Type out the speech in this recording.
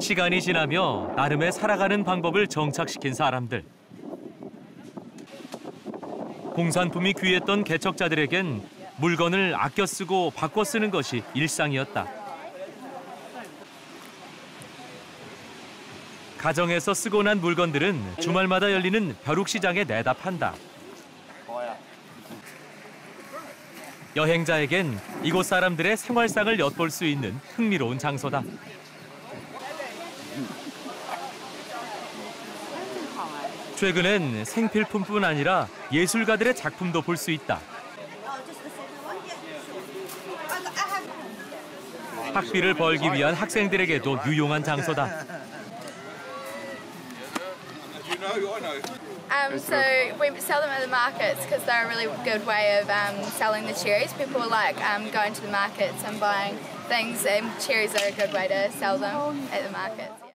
시간이 지나며 나름의 살아가는 방법을 정착시킨 사람들. 공산품이 귀했던 개척자들에겐 물건을 아껴 쓰고 바꿔 쓰는 것이 일상이었다. 가정에서 쓰고 난 물건들은 주말마다 열리는 벼룩시장에 내다 판다. 여행자에겐 이곳 사람들의 생활상을 엿볼 수 있는 흥미로운 장소다. 최근엔 생필품뿐 아니라 예술가들의 작품도 볼 수 있다. 학비를 벌기 위한 학생들에게도 유용한 장소다. Um, so we sell them at the markets because they're a really good way of um, selling the cherries. People like um, going to the markets and buying things, and cherries are a good way to sell them at the markets.